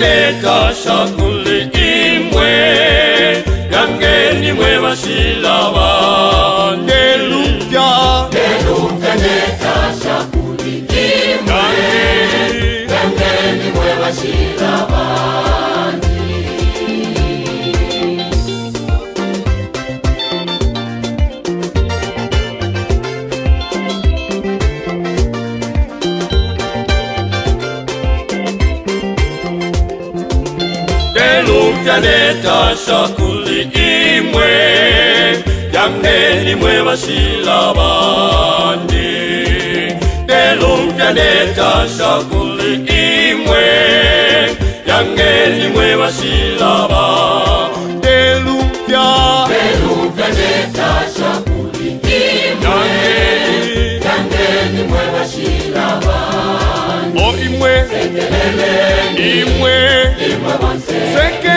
planeta shanguli imwe yangeni mwe bashilaba utaleta shakuli imwe yamwe rimwe bashira bandi lelo utaleta shakuli imwe yamwe rimwe bashira bandi lelo utaleta shakuli imwe yamwe rimwe bashira bandi o imwe. Imwe. Imwe bonse seke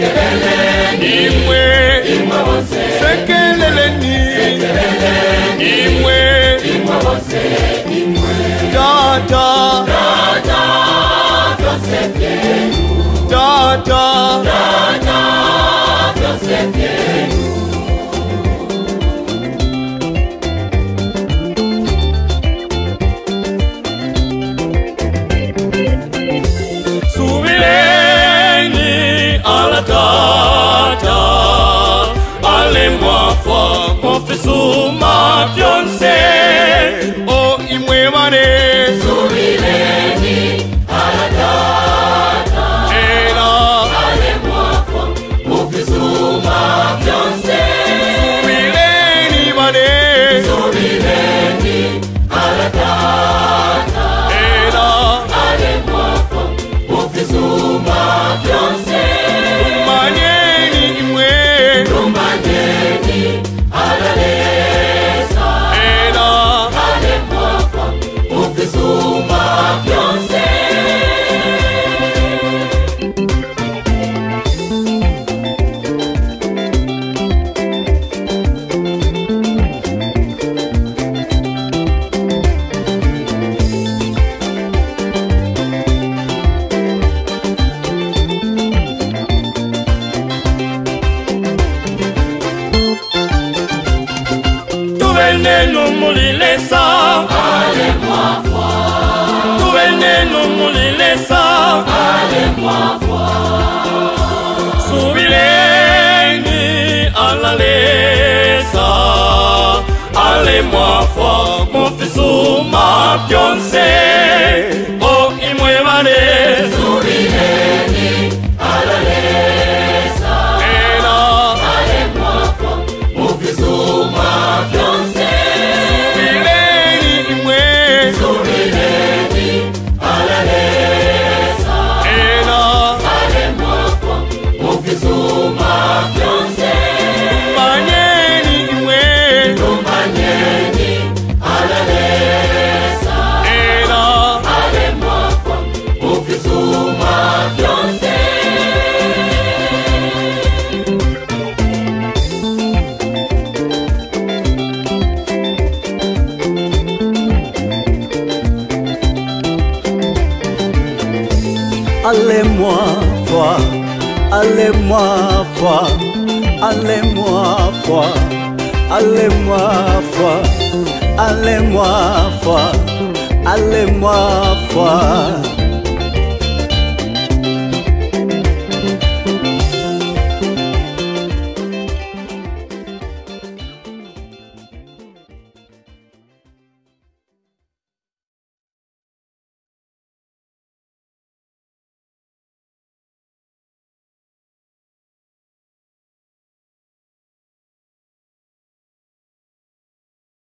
tata Dada Vyonse vyenu tata Dada Vyonse vyenu subireni ala tata tuvenenu mulilesa Ale mwafo tuvenenu mulilesa Ale mwafo subireni alalesa ale mwafa mufisuma byonse o Allez-moi, toi, allez-moi, toi, allez-moi, toi, allez-moi, toi, allez-moi, toi, allez-moi, toi.